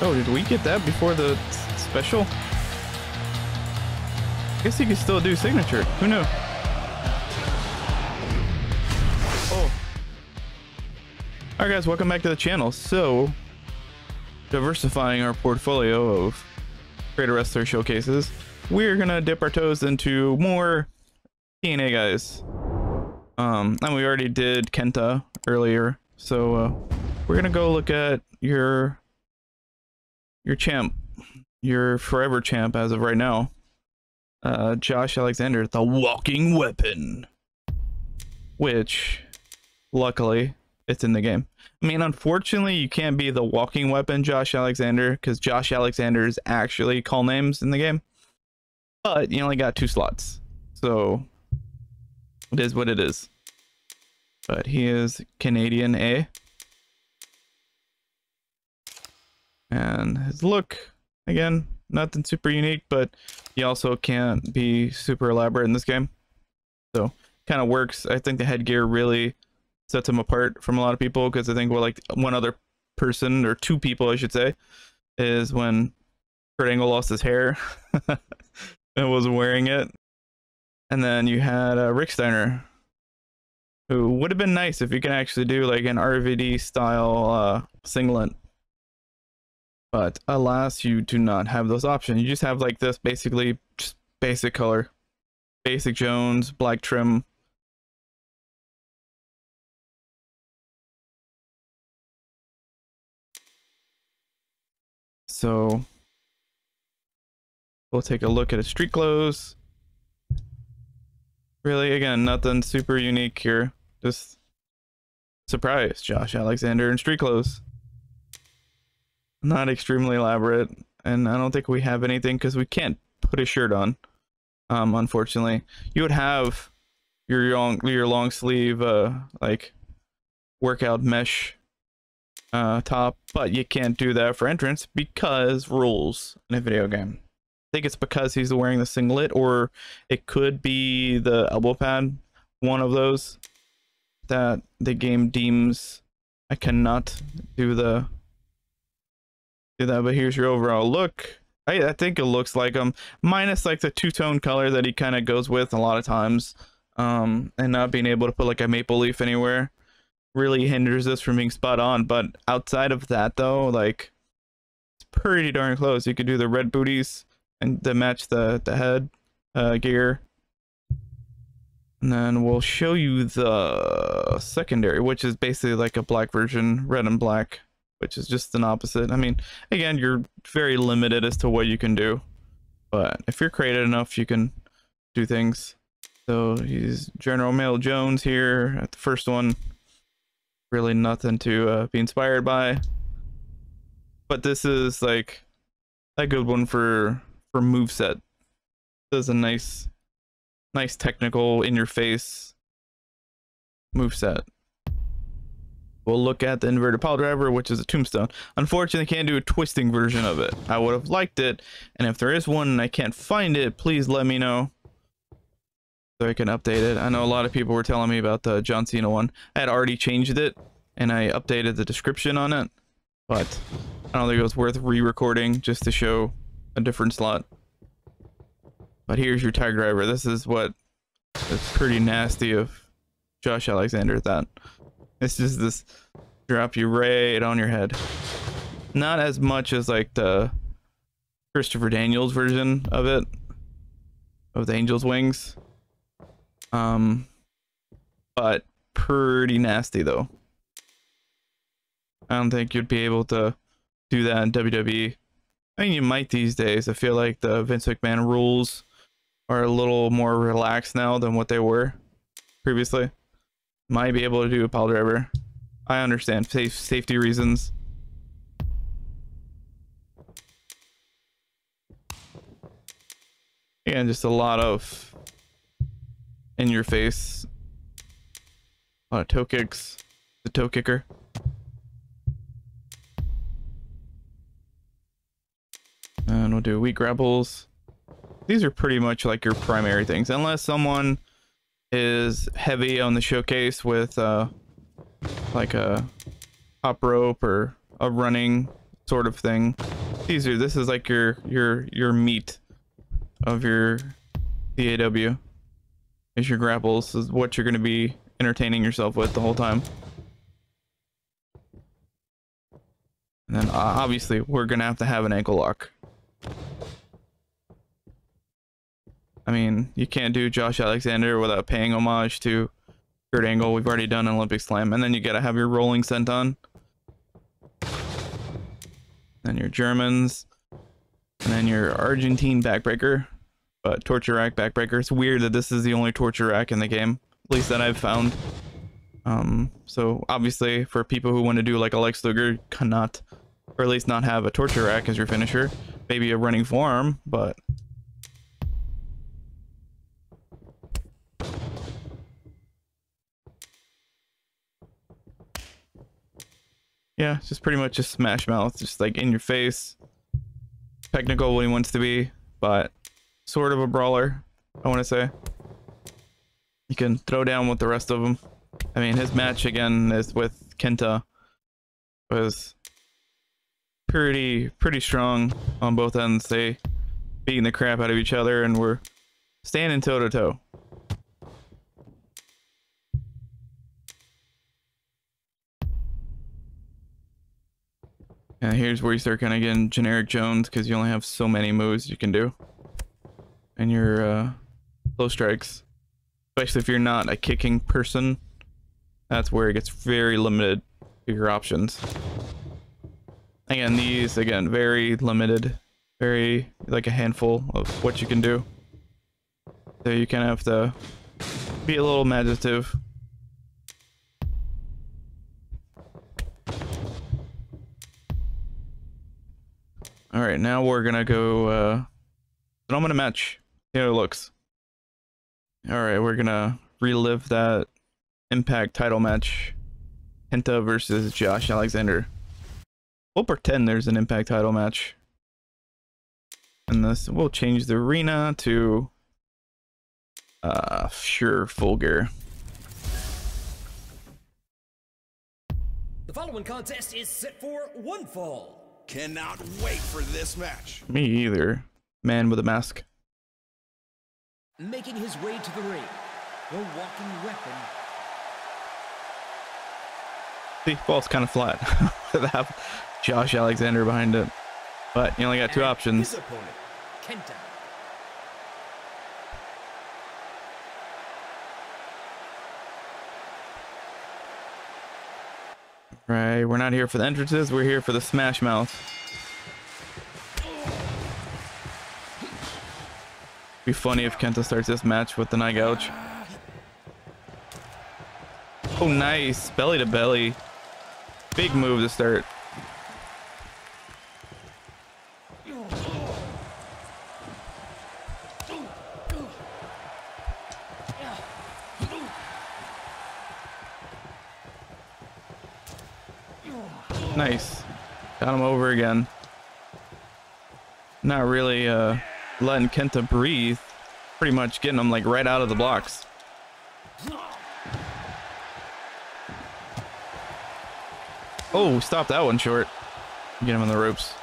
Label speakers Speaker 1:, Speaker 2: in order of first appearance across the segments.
Speaker 1: Oh, did we get that before the special? I Guess you can still do signature. Who knew? Oh. Alright guys, welcome back to the channel. So, diversifying our portfolio of Create-A-Wrestler showcases, we're gonna dip our toes into more TNA guys. Um, and we already did Kenta earlier, so uh, we're gonna go look at your your champ, your forever champ as of right now, uh, Josh Alexander, the walking weapon, which luckily it's in the game. I mean, unfortunately, you can't be the walking weapon Josh Alexander because Josh Alexander is actually call names in the game, but you only got two slots, so it is what it is. But he is Canadian A. And his look, again, nothing super unique, but he also can't be super elaborate in this game. So kind of works. I think the headgear really sets him apart from a lot of people because I think well, like one other person or two people, I should say, is when Kurt Angle lost his hair and was wearing it. And then you had uh, Rick Steiner, who would have been nice if you can actually do like an RVD style uh, singlet. But alas, you do not have those options. You just have like this basically just basic color. Basic Jones, black trim. So we'll take a look at his street clothes. Really, again, nothing super unique here. Just surprise, Josh Alexander in street clothes. Not extremely elaborate, and I don't think we have anything because we can't put a shirt on. Um, unfortunately, you would have your long your long sleeve uh like workout mesh uh top, but you can't do that for entrance because rules in a video game. I think it's because he's wearing the singlet, or it could be the elbow pad, one of those that the game deems I cannot do the do that. But here's your overall look. I, I think it looks like him, minus like the two tone color that he kind of goes with a lot of times, um, and not being able to put like a maple leaf anywhere really hinders this from being spot on. But outside of that, though, like it's pretty darn close. You could do the red booties and to match the the head uh, gear. And then we'll show you the secondary, which is basically like a black version, red and black, which is just an opposite. I mean, again, you're very limited as to what you can do, but if you're creative enough, you can do things. So he's General Mail Jones here at the first one. Really nothing to uh, be inspired by, but this is like a good one for for moveset. This is a nice nice technical in your face moveset. We'll look at the inverted pile driver, which is a tombstone. Unfortunately, can't do a twisting version of it. I would have liked it, and if there is one and I can't find it, please let me know so I can update it. I know a lot of people were telling me about the John Cena one. I had already changed it, and I updated the description on it, but I don't think it was worth re-recording just to show a different slot. But here's your tag driver. This is what is pretty nasty of Josh Alexander. That it's just this drop you right on your head. Not as much as like the Christopher Daniels version of it, of the Angel's Wings. Um, but pretty nasty though. I don't think you'd be able to do that in WWE. I mean, you might these days. I feel like the Vince McMahon rules are a little more relaxed now than what they were previously. Might be able to do a pile driver. I understand safe safety reasons. And just a lot of in your face. A lot of toe kicks. The toe kicker. And we'll do weak grapples. These are pretty much like your primary things, unless someone is heavy on the showcase with uh, like a hop rope or a running sort of thing. Caesar, this is like your your your meat of your CAW. Is your grapples is what you're gonna be entertaining yourself with the whole time. And then uh, obviously we're gonna have to have an ankle lock. I mean, you can't do Josh Alexander without paying homage to Kurt Angle. We've already done an Olympic Slam, and then you gotta have your rolling senton. Then your Germans, and then your Argentine backbreaker, but torture rack backbreaker. It's weird that this is the only torture rack in the game, at least that I've found. Um, so obviously for people who want to do like a Lex Luger, cannot, or at least not have a torture rack as your finisher, maybe a running forearm, but Yeah, just pretty much just smash mouth, just like in your face. Technical when he wants to be, but sort of a brawler, I want to say. You can throw down with the rest of them. I mean, his match again is with Kenta was pretty pretty strong on both ends. They beating the crap out of each other and were standing toe to toe. And here's where you start kind of getting generic Jones because you only have so many moves you can do. And your uh, low strikes, especially if you're not a kicking person, that's where it gets very limited to your options. Again, these, again, very limited, very like a handful of what you can do. So you kind of have to be a little imaginative All right, now we're gonna go uh I'm gonna match. See how it looks. All right, we're gonna relive that Impact title match. Kenta versus Josh Alexander. We'll pretend there's an Impact title match. And this we'll change the arena to uh sure full gear.
Speaker 2: The following contest is set for one fall.
Speaker 3: Cannot wait for this match.
Speaker 1: Me either. Man with a mask.
Speaker 2: Making his way to the ring, the walking weapon.
Speaker 1: The ball's kind of flat. Josh Alexander behind it. But you only got two
Speaker 2: and
Speaker 1: options.
Speaker 2: Kenta.
Speaker 1: Right, we're not here for the entrances, we're here for the smash mouth. Be funny if Kenta starts this match with the night gouge. Oh, nice. Belly to belly. Big move to start. Nice. Got him over again. Not really uh, letting Kenta breathe. Pretty much getting him like right out of the blocks. Oh, stop that one short. Get him on the ropes.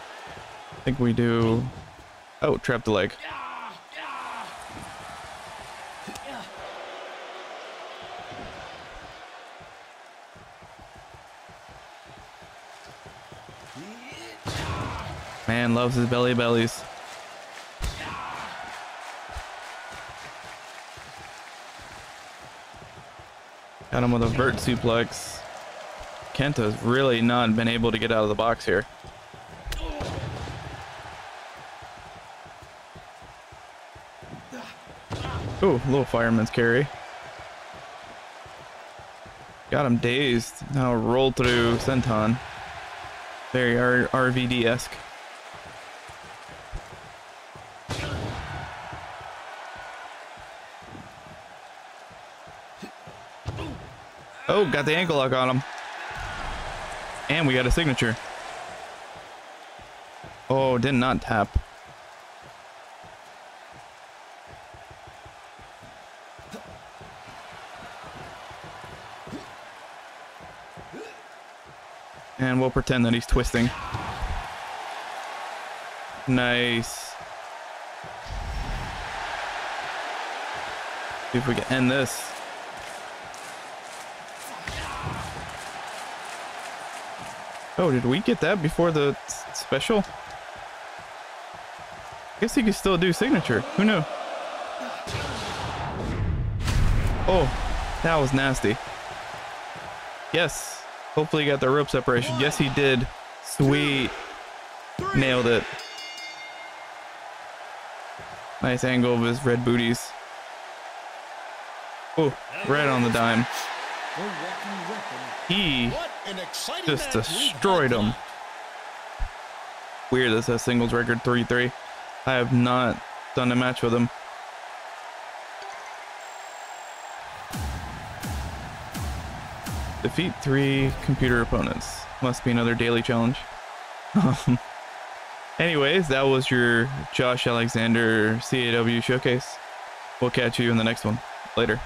Speaker 1: I think we do... Oh, trap the leg. Loves his belly bellies. Got him with a vert suplex. Kenta's really not been able to get out of the box here. Ooh, little fireman's carry. Got him dazed. Now roll through Senton. Very R RVD-esque. Oh, got the ankle lock on him. And we got a signature. Oh, did not tap. And we'll pretend that he's twisting. Nice. See if we can end this. Oh, did we get that before the special? Guess he could still do signature. Who knew? Oh, that was nasty. Yes. Hopefully he got the rope separation. Yes, he did. Sweet. Nailed it. Nice angle of his red booties. Oh, right on the dime. He just destroyed him. Weird this a singles record 3-3. I have not done a match with him. Defeat three computer opponents. Must be another daily challenge. Anyways, that was your Josh Alexander CAW showcase. We'll catch you in the next one. Later.